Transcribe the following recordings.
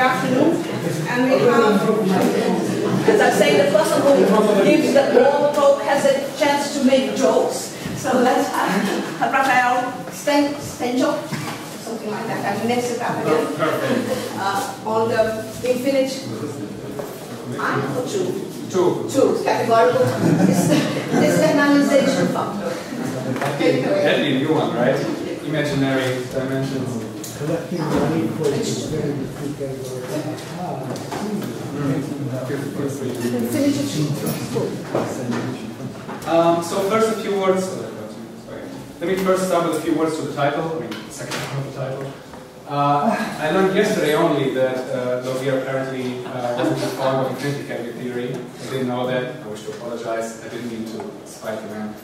afternoon. And we have, as I say, the person who gives the ball talk has a chance to make jokes. So let's have Raffael Sten, Stenchel, something like that. I mix it up again. Uh, on the infinite, one or two? Two. Two, categorical externalization functor. That'd be a new one, right? Imaginary dimensions. For the very different categories. Ah, I see. Um, so first a few words. Sorry. Let me first start with a few words to the title. I mean, the second part of the title. Uh, I learned yesterday only that uh, apparently uh, fond of infinity category theory. I didn't know that. I wish to apologize. I didn't mean to spite the man.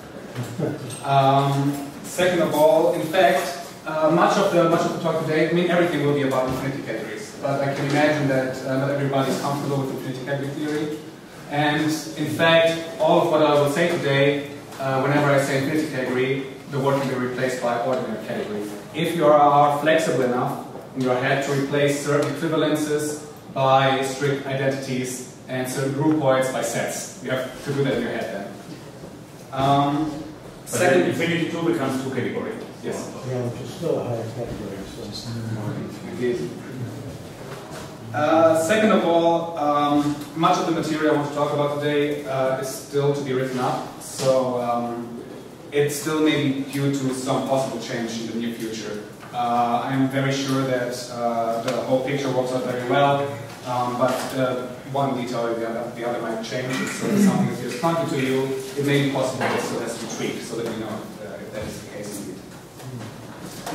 Um, second of all, in fact, uh, much of the much of the talk today, I mean, everything will be about infinity categories. But I can imagine that uh, not everybody is comfortable with infinity category theory. And in fact, all of what I will say today, uh, whenever I say infinity category, the word can be replaced by ordinary category. If you are flexible enough in your head to replace certain equivalences by strict identities and certain groupoids by sets, you have to do that in your head then. Um, But second, then infinity 2 becomes 2 category. Yes. Yeah, which is still a higher category, so. Indeed. Uh, second of all, um, much of the material I want to talk about today uh, is still to be written up, so um, it still may be due to some possible change in the near future. Uh, I'm very sure that uh, the whole picture works out very well, um, but uh, one detail or the other, the other might change. So if something feels clunky to you, it may be possible that still has to be tweaked, so that we know uh, if that is the case.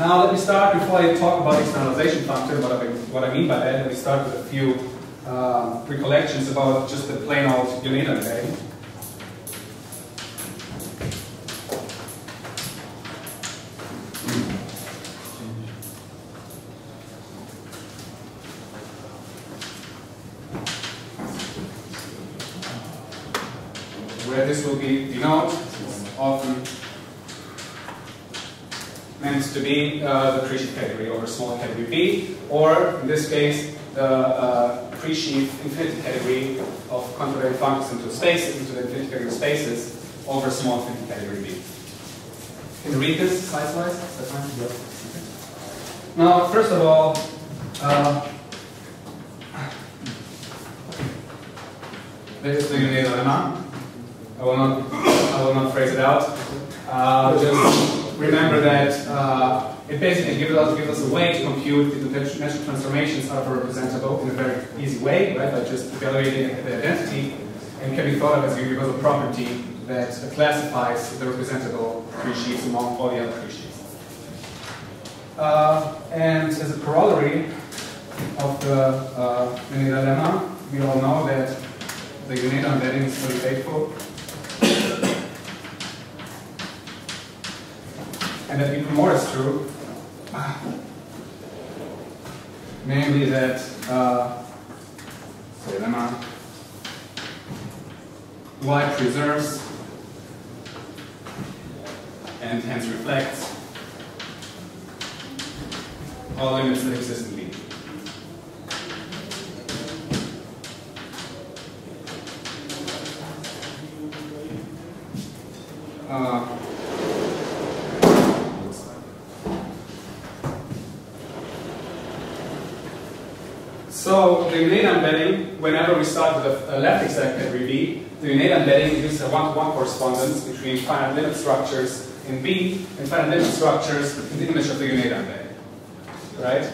Now let me start, before I talk about externalization function, what I, what I mean by that, let me start with a few um, recollections about just the plain old Yoneda embedding. Where this will be denoted, it's often to be uh, the pre-sheaf category over small category B, or in this case, the uh, pre-sheaf infinity category of controlling functions into spaces, into the infinity category spaces over small infinity category B. Can you read this size-wise? Is? Okay. Now, first of all, uh, is the unit. I will not, I will not phrase it out. Uh, just remember that uh, it basically gives us, gives us a way to compute the dimensional transformations of a representable in a very easy way, right? By just evaluating the identity, and can be thought of as a universal property that classifies the representable pre-sheaves among all the other pre-sheaves. Uh, and as a corollary of the uh, Yoneda lemma, we all know that the Yoneda embedding is very faithful. And that even more is true, namely that uh, say lemma y preserves and hence reflects all limits that exist in B. Uh, So the Yoneda embedding, whenever we start with a, a left exact category B, the Yoneda embedding is a one-to-one correspondence between finite limit structures in B and finite limit structures in the image of the Yoneda embedding. Right?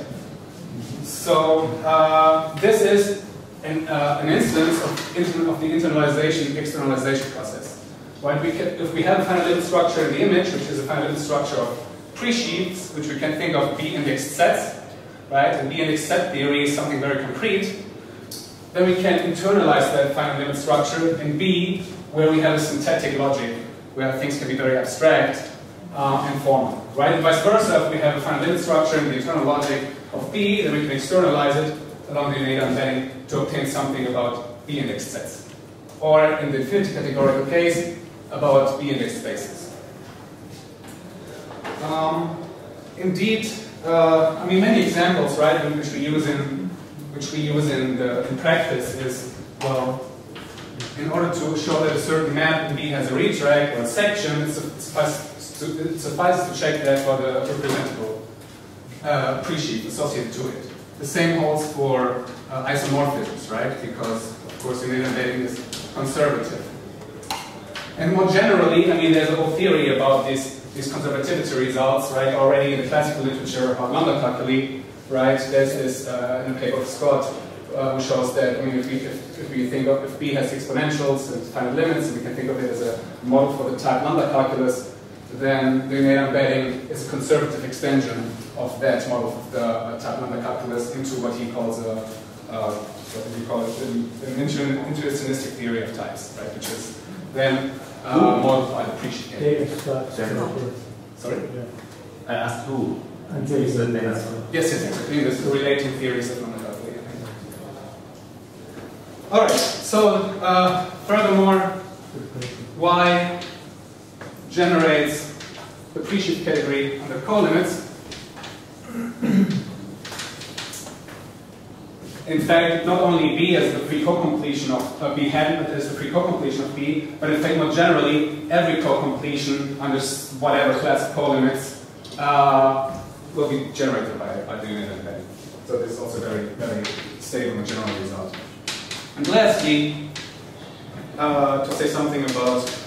So uh, this is an, uh, an instance of, inter of the internalization externalization process. Right? We can, if we have a finite limit structure in the image, which is a finite limit structure of pre-sheaves, which we can think of B-indexed sets, right? And B-index set theory is something very concrete. Then we can internalize that finite limit structure in B, where we have a synthetic logic, where things can be very abstract uh, and formal, right? And vice versa, if we have a finite limit structure in the internal logic of B, then we can externalize it along the Yoneda embedding to obtain something about B-index sets. Or in the infinity categorical case, about B-index spaces. Um, indeed, uh, I mean, many examples, right, which we use in which we use in, the, in practice is, well, in order to show that a certain map in B has a retract or a section, it suffices to, it suffices to check that for the representable uh, presheaf associated to it. The same holds for uh, isomorphisms, right? Because, of course, Yoneda embedding is conservative. And more generally, I mean, there's a whole theory about this, these conservativity results, right? Already in the classical literature about lambda calculi, right? There's this uh, in the paper of Scott uh, who shows that, I mean, if we, if, if we think of, if B has exponentials and finite limits, and we can think of it as a model for the type lambda calculus, then the Yoneda embedding is a conservative extension of that model of the uh, type lambda calculus into what he calls a, uh, what do you call it, an, an intuitionistic theory of types, right? Which is then uh, modeled by the presheaf. David Scott. Sorry? Yeah. I asked who? Until you- Yes, there's the relating theories of calculi. All right. So, uh, furthermore, y generates the presheaf category under co-limits. In fact, not only B as the free co-completion of uh, B but as the free co-completion of B, but in fact, more generally, every co-completion under whatever class of co-limits will be generated by, by the Yoneda embedding. So this is also very, very stable and general result. And lastly, uh, to say something about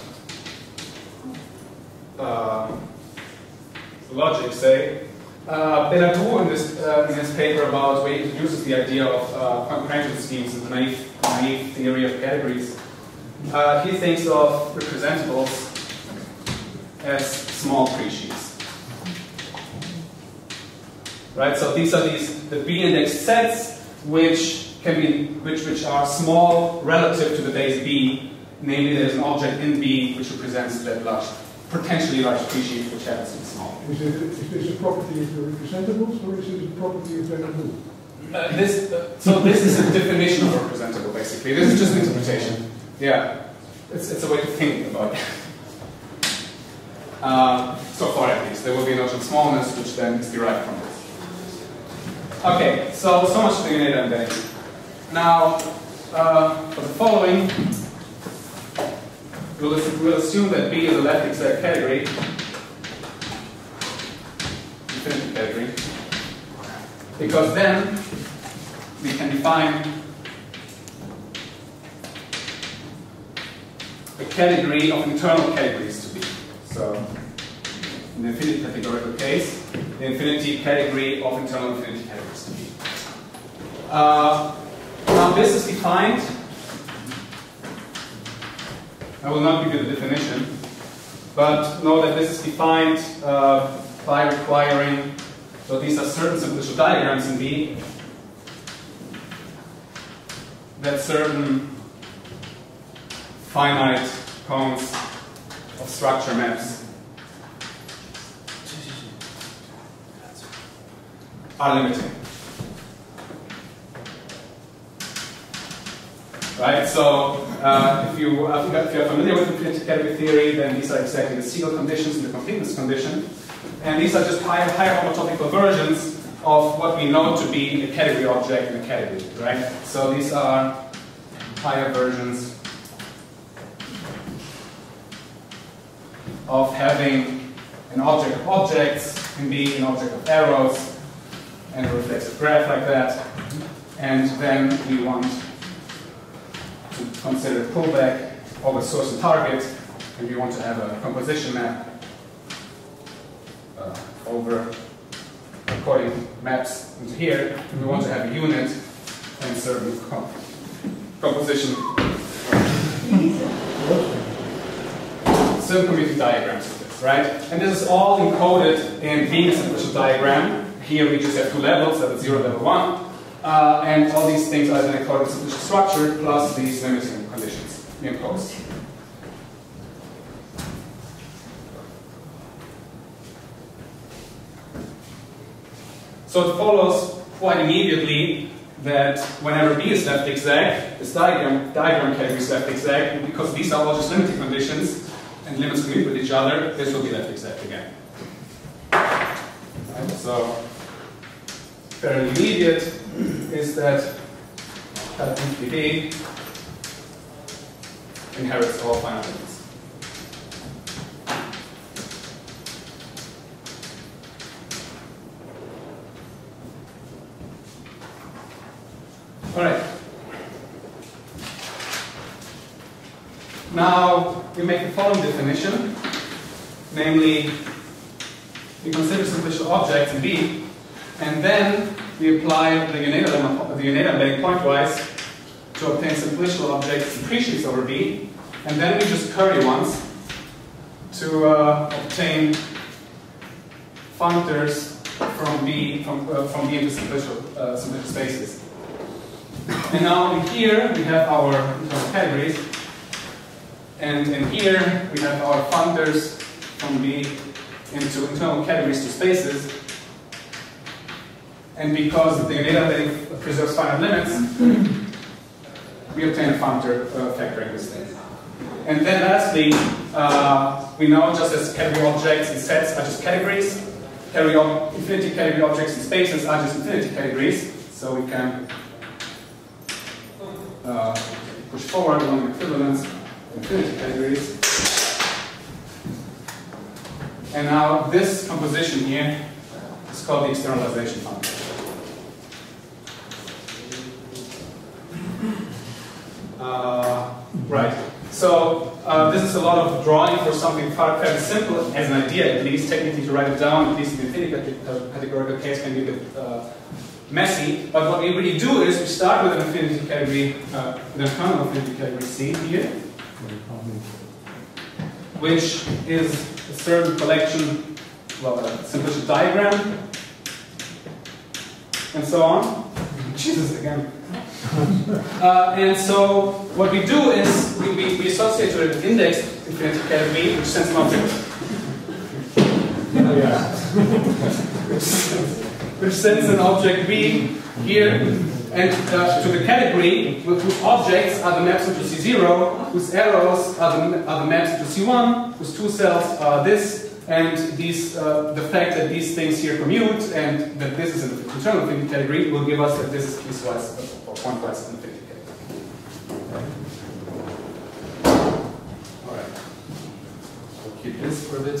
uh, logic, say, uh, in this, uh, in his paper about where he introduces the idea of uh, concurrential schemes and the naive, naive theory of categories, uh, he thinks of representables as small presheaves. Right, so these are these the B-index sets which can be which which are small relative to the base B. Namely, there's an object in B which represents that large, potentially large presheaf which happens to be small. Is, it, is this a property of the representables or is it a property of Benabou? Uh, this, uh, so this is a definition of representable, basically. This is just an interpretation. Yeah, it's, it's a way to think about it. Uh, so far, at least, there will be a notion of smallness, which then is derived from. Okay, so so much for the Yoneda embedding. Now, uh, for the following, we'll, we'll assume that B is a left exact category, infinity category, because then we can define a category of internal categories to be. So, in the infinity categorical case, the infinity category of internal infinity. Uh, now, this is defined. I will not give you the definition, but know that this is defined uh, by requiring, so these are certain simplicial diagrams in B, that certain finite cones of structure maps are limiting. Right, so uh, if, you, if you're familiar with infinity category theory, then these are exactly the Segal conditions and the completeness condition. And these are just higher, higher homotopical versions of what we know to be a category object in a category, right? So these are higher versions of having an object of objects can be an object of arrows and a reflexive graph like that. And then we want to consider pullback over source and target, and we want to have a composition map uh, over according maps into here. And we want to have a unit and certain com composition certain community diagrams of this, right? And this is all encoded in being a diagram. Here we just have two levels, level 0, level 1. Uh, and all these things are then encoded in simplicial structure plus these limiting conditions imposed. So it follows quite immediately that whenever B is left exact, this diagram, diagram category is left exact, because these are all just limiting conditions, and limits commute with each other, this will be left exact again. Right, so fairly immediate is that that B inherits all finite limits. All right. Now we make the following definition, namely we consider simplicial objects in B, and then we apply the Yoneda the Yoneda embedding pointwise to obtain simplicial objects in presheaves over B, and then we just curry once to uh, obtain functors from B from, uh, from B into simplicial, uh, simplicial spaces. And now in here we have our internal categories, and in here we have our functors from B into internal categories to spaces. And because the data preserves finite limits, we obtain a functor uh, factoring this thing. And then lastly, uh, we know just as category objects and sets are just categories, category infinity category objects and spaces are just infinity categories, so we can uh, push forward along equivalence infinity categories. And now this composition here is called the externalization function. Right. So uh, this is a lot of drawing for something fairly simple, as an idea at least. Technically, to write it down, at least in the infinity categorical case, can be a bit uh, messy. But what we really do is we start with an infinity category, uh, an internal infinity category C here, which is a certain collection, well, a simplicial diagram, and so on. Jesus again. uh, and so what we do is we, we, we associate to an index infinity category, which sends an object. which sends an object B here and uh, to the category whose objects are the maps into C0, whose arrows are the, are the maps into C1, whose two cells are this, and these, uh, the fact that these things here commute and that this is an internal infinity category will give us that this is piecewise or pointwise infinity category. Alright. We'll keep this for a bit.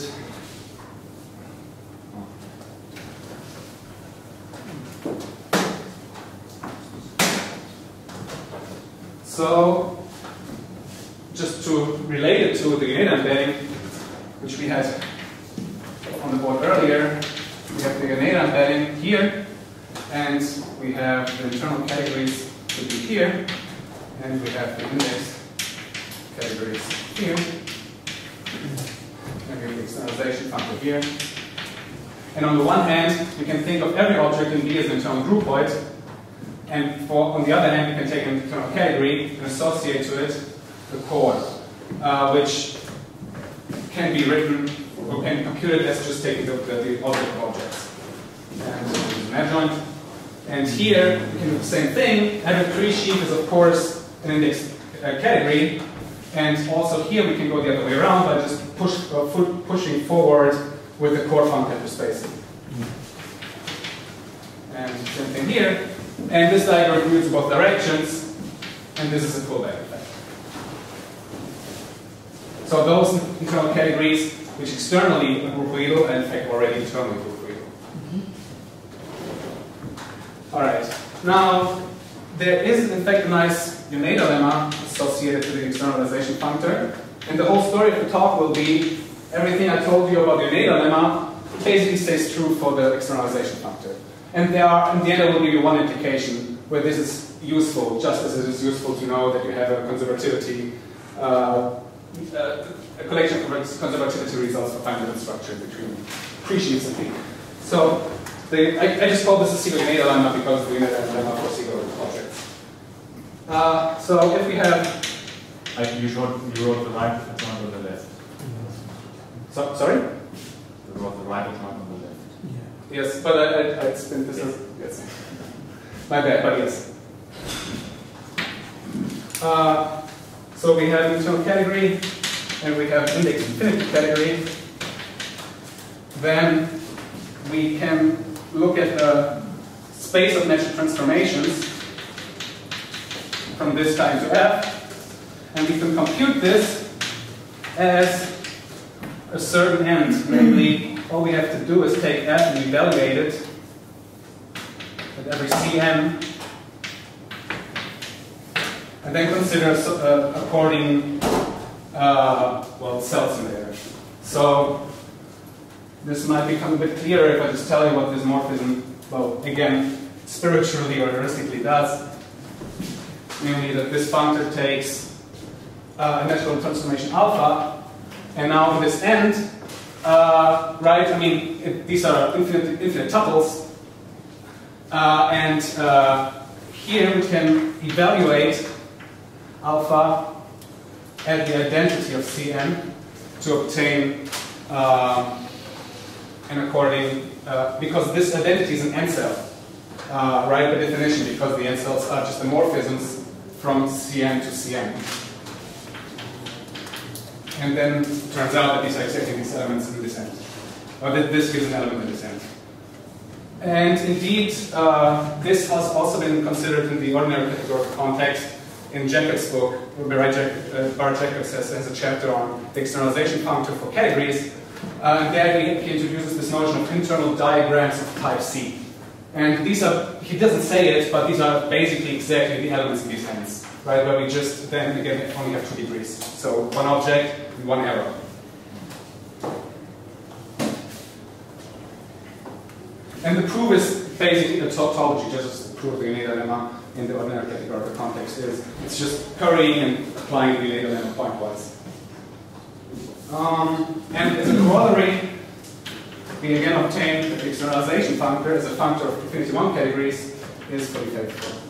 So, just to relate it to the Yoneda embedding, which we had the board earlier, we have the Yoneda embedding here, and we have the internal categories be here, and we have the index categories here, and we have the externalization functor here. And on the one hand, we can think of every object in B as an internal groupoid, and for, on the other hand, we can take an internal category and associate to it the core, uh, which can be written be computed as just taking the, the, the object objects. And an adjoint. And here, we can do the same thing. Every presheaf is, of course, an index uh, category. And also here, we can go the other way around by just push, uh, pushing forward with the core function spacing. And same thing here. And this diagram moves both directions, and this is a pullback effect. So those internal categories, which externally are groupoidal, and in fact already internally groupoidal. Mm -hmm. All right. Now, there is in fact a nice Yoneda lemma associated to the externalization functor, and the whole story of the talk will be everything I told you about the Yoneda lemma basically stays true for the externalization functor. And there are, in the end, I will give you one implication where this is useful, just as it is useful to know that you have a conservativity, uh, uh, a collection of conservativity results for finding the structure between presheaves and peak. So the, I, I, just call this a single Yoneda lemma because the Yoneda lemma for single objects. Uh, so if we have like you showed, you wrote the right adjoint on the left. So, sorry? You wrote the right adjoint on the left. Yes, but I, I, I explained this as, yes. My bad, but yes. Uh, so we have internal category, and we have index infinity category. Then we can look at the space of natural transformations from this time to f, and we can compute this as a certain end, namely all we have to do is take f and evaluate it. At every cm and then consider uh, according, uh, well, cells in there. So this might become a bit clearer if I just tell you what this morphism, well, again, spiritually or heuristically does. Namely that this functor takes uh, a natural transformation alpha, and now this end, uh, right, I mean, it, these are infinite, infinite tuples, uh, and uh, here we can evaluate alpha at the identity of Cn to obtain uh, an according, uh, because this identity is an n cell, uh, right, by definition, because the n cells are just the morphisms from Cn to Cn. And then it turns out that these are exactly these elements in this end, or that this gives an element in this end. And indeed, uh, this has also been considered in the ordinary categorical context in Jacob's book, uh, Jacobs has, has, a chapter on the externalization functor for categories. Uh, and there he, he, introduces this notion of internal diagrams of type C. And these are, he doesn't say it, but these are basically exactly the elements in these hands, right? Where we just then again only have two degrees. So one object and one arrow. And the proof is basically a tautology, just the proof of the Yoneda lemma in the ordinary categorical context is. It's just currying and applying the lemma pointwise. Um, and as a corollary, we again obtain that the externalization functor as a functor of infinity 1 categories is fully faithful.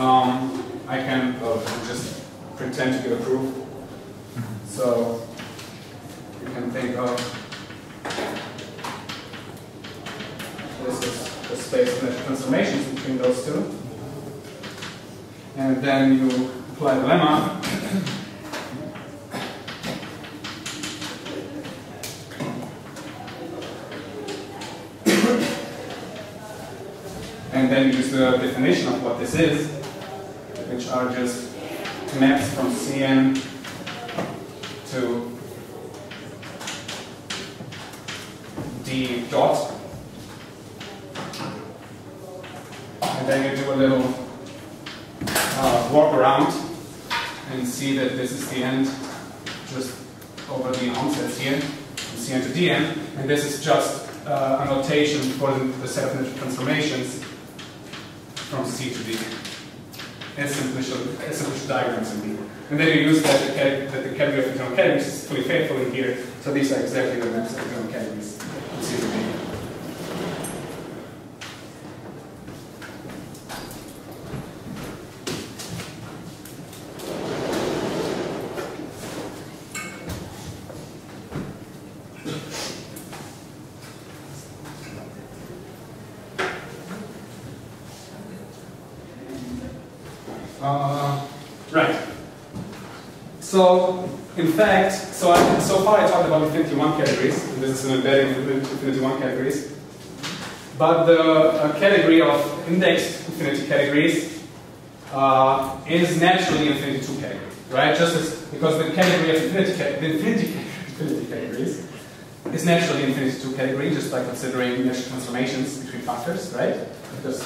Um, I can oh, just pretend to give a proof. So you can think of this is the space of transformations between those two. And then you apply the lemma. and then you use the definition of what this is, which are just maps from Cn to D dot and then you do a little uh, walk around and see that this is the end just over the onsets here, Cn to Dn, and this is just uh, a notation for the, set of transformations from C to D. As simplicial diagrams indeed. And then you use that, the, that the category of internal categories is fully faithful in here, so these are exactly the maps of internal categories from C to D. 51 categories. This is an embedding infinity 1 categories. But the uh, category of indexed infinity categories uh, is naturally infinity 2 category, right? Just as, because the category of infinity, ca the infinity, infinity categories is naturally infinity 2 category, just by considering natural transformations between functors, right? Because,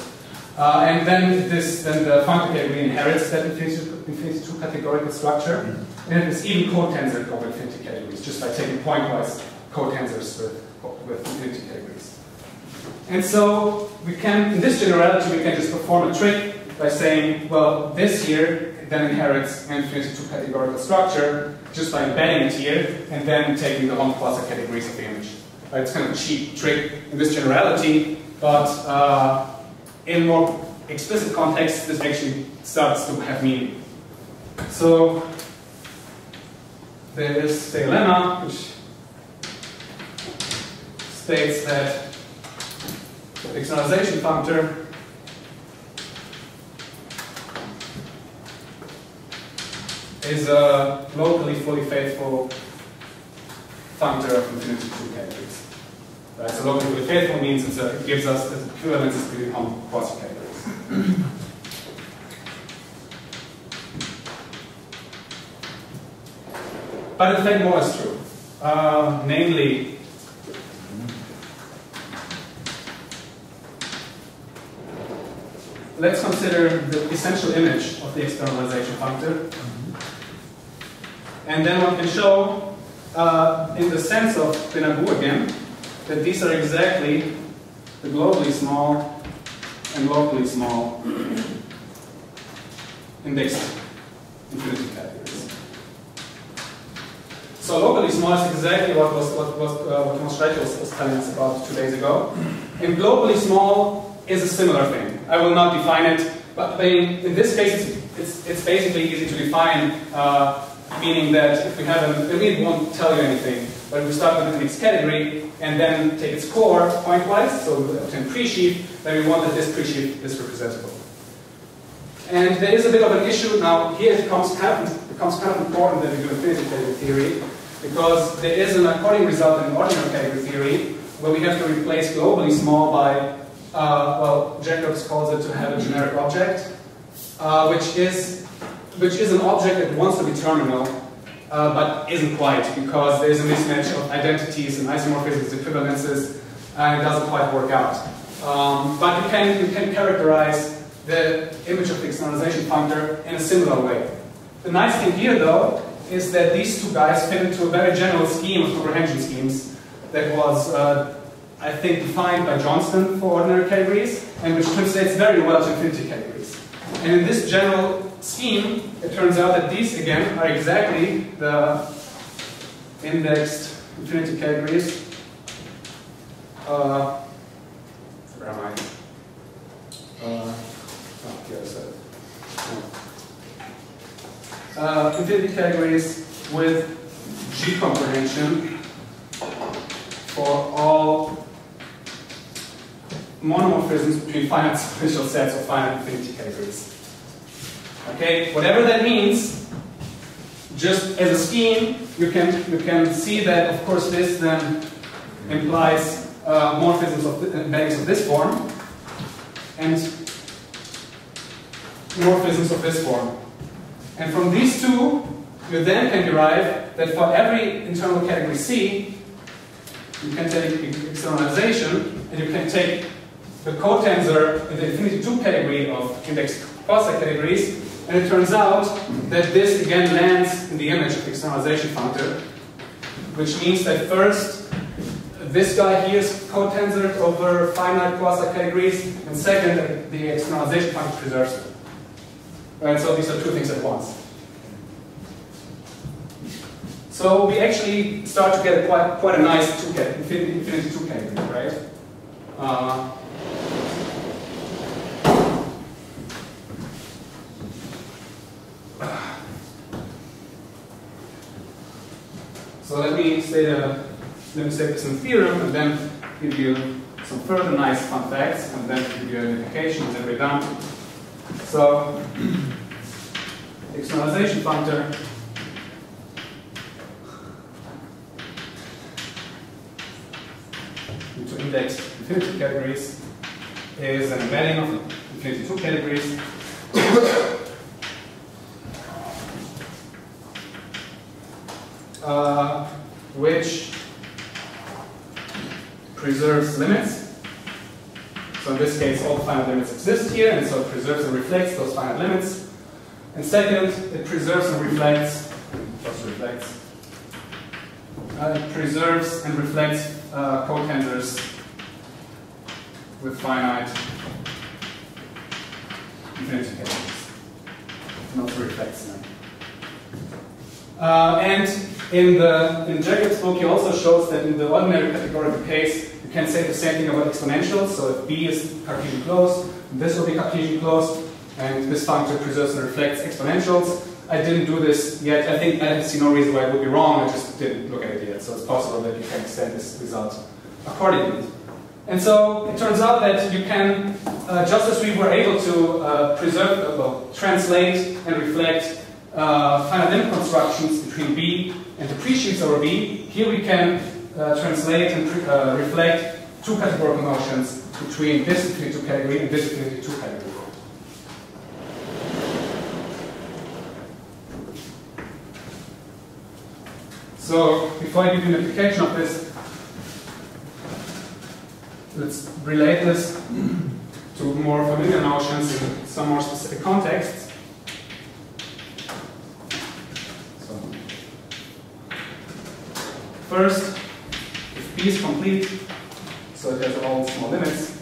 uh, and then this, then the functor category inherits that infinity, infinity 2 categorical structure. And it is even cotensored over infinity categories, just by taking pointwise cotensors with, with infinity categories. And so we can, in this generality, we can just perform a trick by saying, well, this here then inherits an infinity 2 categorical structure just by embedding it here and then taking the Hom quasi categories of the image. Right? It's kind of a cheap trick in this generality, but uh, in more explicit context, this actually starts to have meaning. So there is the lemma, which states that the externalization functor is a locally fully faithful functor of infinity two categories. Right, so locally fully faithful means a, it gives us the equivalences between quasi categories. But in fact more is true. Uh, namely, let's consider the essential image of the externalization functor. And then one can show, uh, in the sense of Benabou again, that these are exactly the globally small and locally small indexed infinity categories. So locally small is exactly what was what was uh, what Thomas was, was telling us about two days ago. And globally small is a similar thing. I will not define it, but in, this case, it's, it's, it's, basically easy to define, uh, meaning that if we have a, it won't tell you anything, but if we start with the next category and then take its core pointwise, so obtain pre-sheaf, then we want that this pre-sheaf is representable. And there is a bit of an issue now. Here it becomes kind of, becomes kind of important that we do infinity theory, because there is an according result in ordinary category theory where we have to replace globally small by uh, well, Jacobs calls it to have a generic object, uh, which is which is an object that wants to be terminal, uh, but isn't quite because there's a mismatch of identities and isomorphisms, equivalences, and it doesn't quite work out. Um, but you can you can characterize the image of the externalization functor in a similar way. The nice thing here, though, is that these two guys fit into a very general scheme of comprehension schemes that was uh, I think, defined by Johnstone for ordinary categories, and which translates very well to infinity categories. And in this general scheme, it turns out that these, again, are exactly the indexed infinity categories. Uh, where am I? Uh, oh, here I said uh, infinity categories with G comprehension for all monomorphisms between finite simplicial sets or finite infinity categories. Okay, whatever that means, just as a scheme, you can you can see that of course this then implies uh, morphisms of embeddings of this form and morphisms of this form. And from these two, you then can derive that for every internal category C, you can take externalization and you can take the cotensor in the infinity 2 category of index quasi categories, and it turns out that this again lands in the image of the externalization functor, which means that first, this guy here is cotensored over finite quasi categories, and second, the externalization functor preserves them. Right, so these are two things at once. So we actually start to get quite, quite a nice two infinity, infinity 2 category, right? Uh, So let me say the, let me say in theorem and then give you some further nice fun facts and then give you an implication and then we're done. So externalization functor into index infinity categories. Is an embedding of infinity two categories. Uh, which preserves limits. This case, all finite limits exist here, and so it preserves and reflects those finite limits. And second, it preserves and reflects, just reflects, uh, it preserves and reflects uh, cotensors with finite infinity categories. Not reflects them. Uh, and in the in Jacob's book, he also shows that in the ordinary categorical case, you can say the same thing about exponentials. So if b is Cartesian closed, this will be Cartesian closed, and this function preserves and reflects exponentials. I didn't do this yet. I think I see no reason why it would be wrong. I just didn't look at it yet. So it's possible that you can extend this result accordingly. And so it turns out that you can, uh, just as we were able to uh, preserve, uh, well, translate and reflect uh, finite limit constructions between B and the pre-sheaves over B, here we can uh, translate and uh, reflect two categorical notions between this infinity two category and this infinity two category. So before I give you an application of this, let's relate this to more familiar notions in some more specific contexts. First, is complete, so it has all small limits,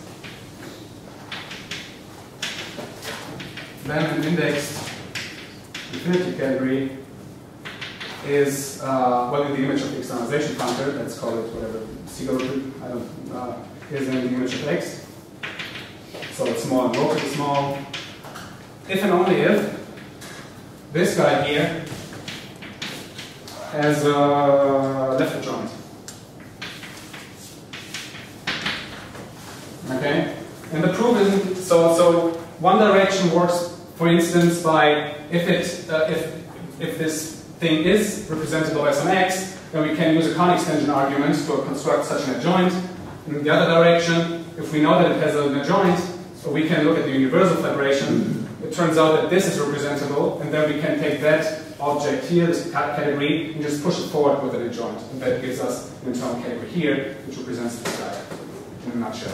then an indexed infinity category is uh, well in the image of the externalization functor, let's call it whatever, Siegel, I don't uh, is in the image of X. So it's small and locally small. If and only if this guy here has a left adjoint. Okay? And the proof isn't so so one direction works, for instance, by if it uh, if if this thing is representable by some x, then we can use a Kan extension argument to construct such an adjoint. In the other direction, if we know that it has an adjoint, so we can look at the universal fibration. It turns out that this is representable, and then we can take that object here, this category, and just push it forward with an adjoint. And that gives us an internal category here, which represents this guy in a nutshell.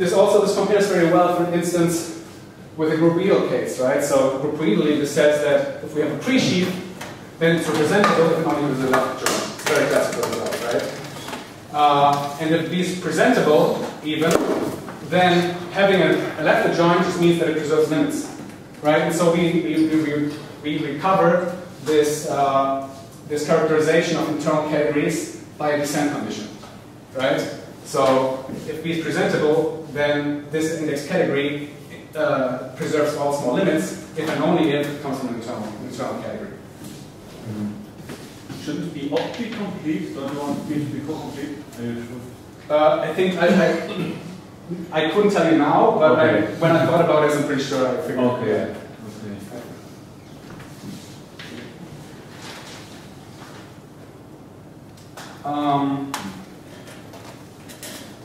This also this compares very well, for instance, with a groupoidal case, right? So groupoidal this says that if we have a pre-sheaf, then it's representable if only with a left adjoint. It's very classical result, right? Uh, and if B is presentable, even, then having a, a left adjoint just means that it preserves limits, right? And so we, we, we, we recover this, uh, this characterization of internal categories by a descent condition, right? So if B is presentable, then this index category uh, preserves all small limits if and only if it comes from an internal, internal category. Should it be optically complete? Don't you want B to be co-complete? Uh, I think I, I, I, couldn't tell you now, but okay. I, when I thought about it, I'm pretty sure I figured okay. it out. Um,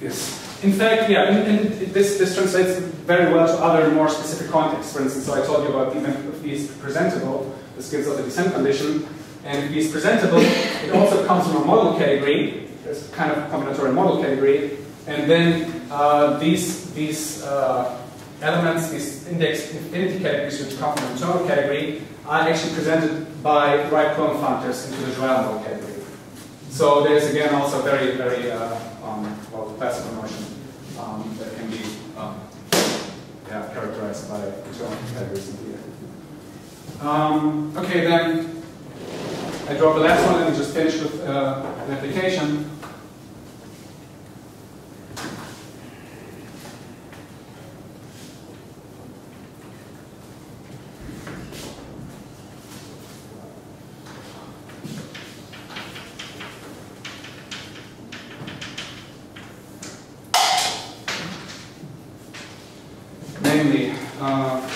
yes. In fact, yeah, and, and, this, this translates very well to other more specific contexts. For instance, so I told you about even if B is presentable, this gives us a descent condition. And if is presentable, it also comes from a model category, this kind of combinatorial model category. And then uh, these, these uh, elements, these index infinity categories which come from the internal category, are actually presented by right clone functors into the Joyal model category. So there's again also very, very uh, um, well, classical notion um, that can be um, characterized by categories in here. Um, okay, then I drop the last one and just finish with uh, an application. Namely, uh,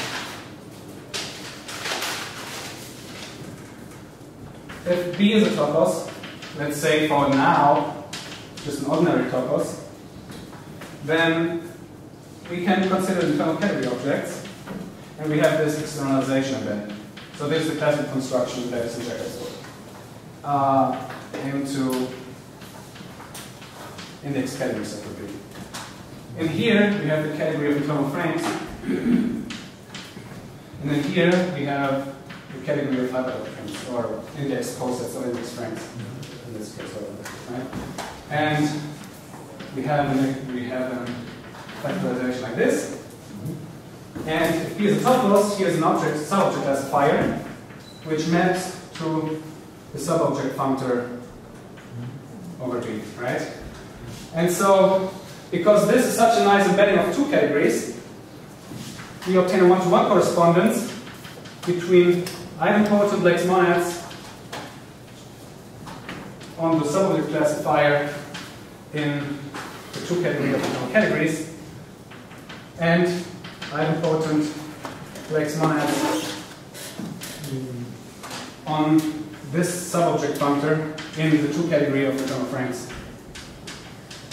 if B is a topos, let's say for now, just an ordinary topos, then we can consider internal category objects, and we have this externalization event. So this is the classic construction that is in Jacob's uh, into index category separately. And here we have the category of internal frames, and then here we have the category of hyperlog frames, or index posets or index frames, in this case, right? And we have an, we have a factorization like this. And if P is a topos, here's an object, subobject classifier, which maps to the subobject functor over B, right? And so, because this is such a nice embedding of two categories, we obtain a one-to-one -one correspondence between idempotent Lex monads on the subobject classifier in the two category of categories and idempotent Lex monads on this subobject functor in the two category of the term of ranks.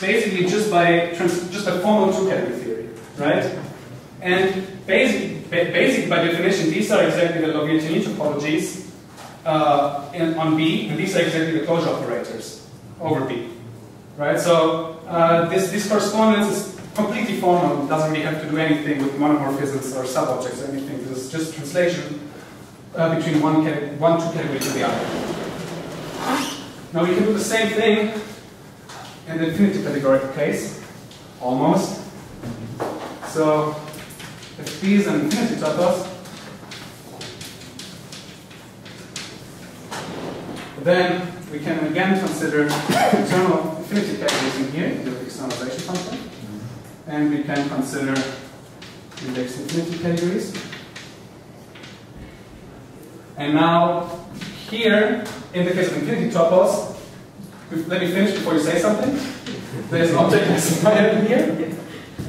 Basically, just by just by formal two category theory, right? And basic, basic by definition, these are exactly the Lawvere-Tierney topologies uh, in, on B, and these are exactly the closure operators over B, right? So uh, this this correspondence is completely formal; it doesn't really have to do anything with monomorphisms or subobjects or anything. This is just translation uh, between one one two category to the other. Now we can do the same thing in the infinity categorical case, almost. So if B is infinity topos, then we can again consider internal infinity categories in here, the externalization functor, mm-hmm. and we can consider index infinity categories. And now here, in the case of infinity topos, let me finish before you say something. There's an object classifier in here,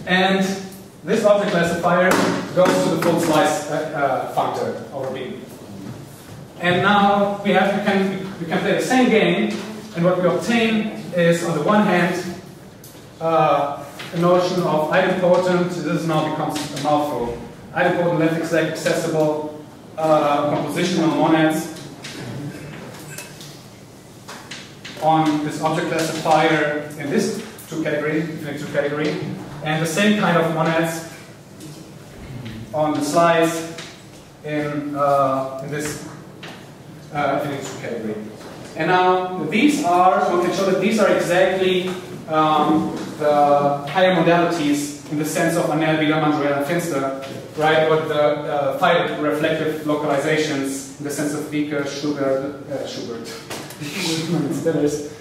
and this object classifier goes to the full slice uh, uh, functor over B. And now we have we can we can play the same game, and what we obtain is on the one hand uh, a notion of idempotent. This now becomes a mouthful. Idempotent left exact accessible uh, compositional monads on this object classifier in this two category, infinite two category, and the same kind of monads on the slice in, uh, in this uh, category. And now these are, one can show that these are exactly um, the higher modalities in the sense of Anel, Wheeler, Mandurell, and Finster, right? But the uh, five reflective localizations in the sense of Wieck, Schubert, uh, Schubert.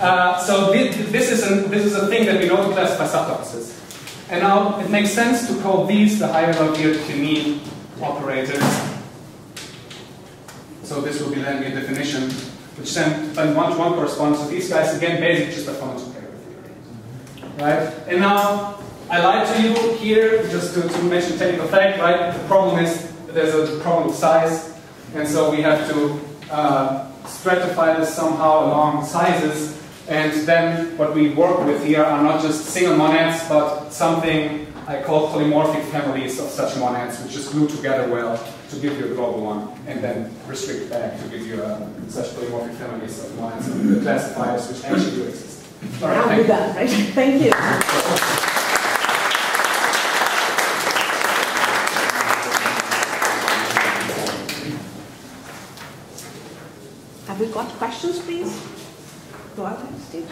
uh, so this, this, is a, this is a thing that we know to classify subtoposes. And now it makes sense to call these the higher Lawvere-Tierney operators. So this will be then a definition, which then one to one corresponds to these guys. Again, basic just a fundamental theory. Right? And now I lied to you here just to, to mention technical fact, right? The problem is there's a problem of size, and so we have to uh, stratify this somehow along sizes, and then what we work with here are not just single monads, but something I call polymorphic families of such monads, which just glue together well to give you a global one, and then restrict back to give you uh, such polymorphic families of monads, the classifiers which actually do exist. All right, thank you. Done, right? Thank you. Have we got questions, please? Steve.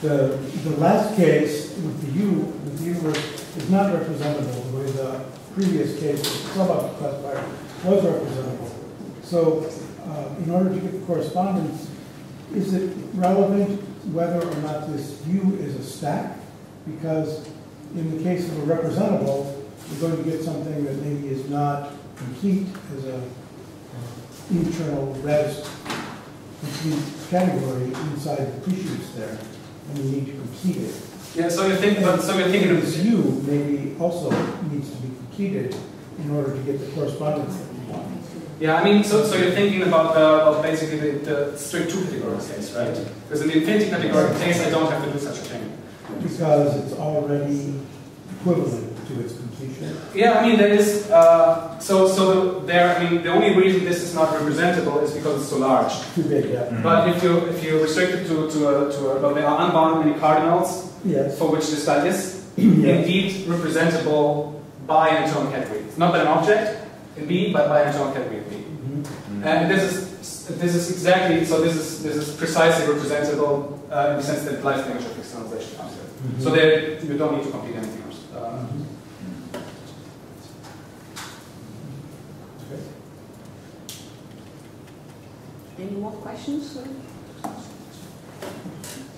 The, the last case with the U, with the is not representable the way the previous case with the subobject classifier was representable. So, uh, in order to get the correspondence, is it relevant whether or not this U is a stack? Because in the case of a representable, you're going to get something that maybe is not complete as a uh, internal res complete category inside the prefix there, and we need to complete it. Yeah, so you're thinking, but so you're thinking of This U maybe also needs to be completed in order to get the correspondence that we want. Yeah, I mean, so, so you're thinking about, uh, about basically the, the strict two categorical case, right? Because in the infinity category case, I don't have to do such a thing. Because it's already equivalent to its. Yeah, I mean, there is, uh, so, so there, I mean, the only reason this is not representable is because it's so large. Too big, yeah. But if you, if you restrict it to, to, a, to a, well, there are unbound many cardinals Yes. for which this guy is Yes. indeed representable by an internal category. It's not by an object in B, but by an internal category in B. Mhm. And this is this is exactly so. This is this is precisely representable uh, in the sense that it lies the image of externalization comes here. Mhm. So there you don't need to compute anything else. Uh, Mhm. Okay. Any more questions? Go.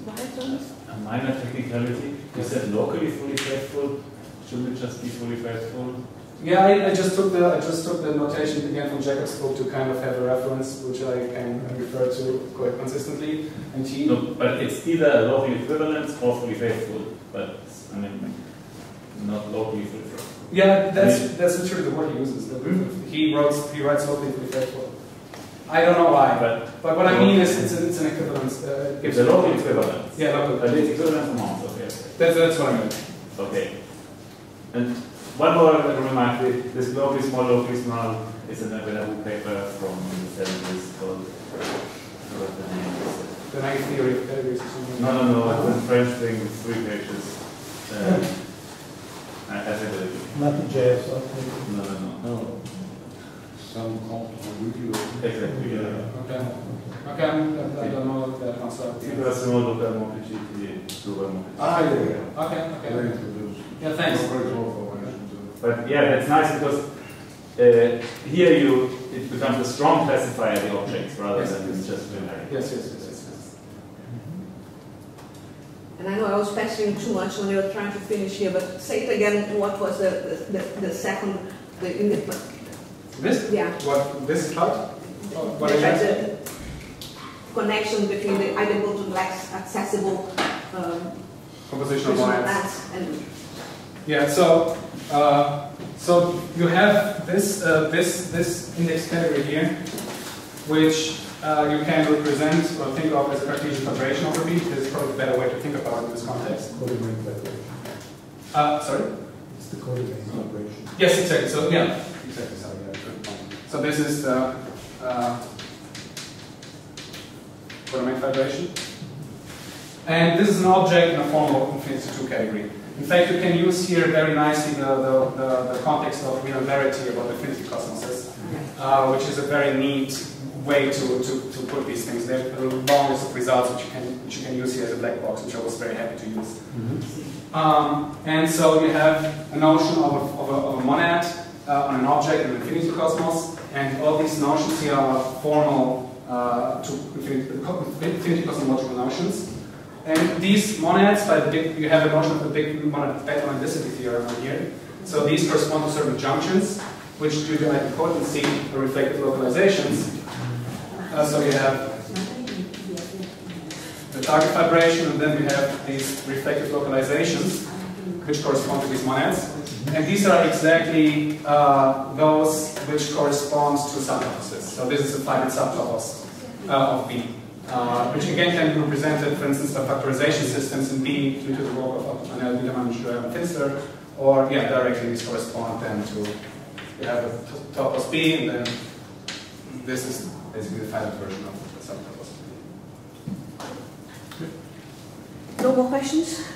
A minor technicality, you said locally fully faithful, shouldn't it just be fully faithful? yeah, I, I just took the I just took the notation again from Jacob's book to kind of have a reference which I can refer to quite consistently. And he No, but it's either a local equivalence or fully faithful, but, I mean, not locally fully faithful. yeah, that's that's literally the word he uses. The- He writes he writes locally fully faithful. I don't know why, But but what I mean is it's, an- it's an equivalence. Uh, it it's gives a local equivalent. Yeah, local. But it's equivalent amount, okay. That's, that's what I mean. Okay. And one more remark, this locally small, locally small is an available paper from the seventies called, what the name is? The naive theory of categories or something. No, no, no, it's a French thing with three pages. Uh, I I think it is. Not the JSL thing. No, no, no. No. Some complicated. Exactly, yeah. Okay. Okay, I'm- I don't know that concept. Situazione local mobility, global mobility. Ah, yeah, yeah. Okay, Very okay. introduced. Yeah, thanks. No, very well for mentioned. But yeah, that's nice because uh, here you, it becomes a strong classifier of the objects rather Yes. than it's just generic. Yes, yes, yes, yes, yes. And I know I was pestering too much when you were trying to finish here, but say it again, what was the, the, the second, the, in the, This? yeah. What, this cloud? What the- is Connection between the identical to less accessible, um, Composition of personal lines. ads and, Yeah, so, uh, so you have this, uh, this, this index category here, which uh, you can represent or think of as a Cartesian fibration over B. This is probably a better way to think about it in this context. Uh, sorry? It's the codomain fibration. Yes, exactly. So, yeah, exactly. So, yeah, good point. So this is the uh, codomain fibration. And this is an object in a form of infinity 2 category. In fact, you can use here very nicely the, the, the, the context of Riehl-Verity about infinity cosmoses, uh, which is a very neat way to, to, to put these things. There are a long list of results which you, can, which you can use here as a black box, which I was very happy to use. Um, and so you have a notion of a, of a, of a monad uh, on an object in the infinity cosmos, and all these notions here are formal uh, to cosmological notions. And these monads, by the big, you have a notion of the big monad monadicity theorem here. So these correspond to certain adjunctions, which due to idempotency are reflective localizations. Uh, so you have the target fibration, and then we have these reflective localizations, which correspond to these monads. And these are exactly uh, those which correspond to subtoposes. So this is a finite subtopos uh, of B, uh, which again can be represented, for instance, by factorization systems in B due to the work of Anel Biedermann, and Finster, or yeah, directly these correspond then to you have a topos B, and then this is basically the finite version of the subtopos. no more questions?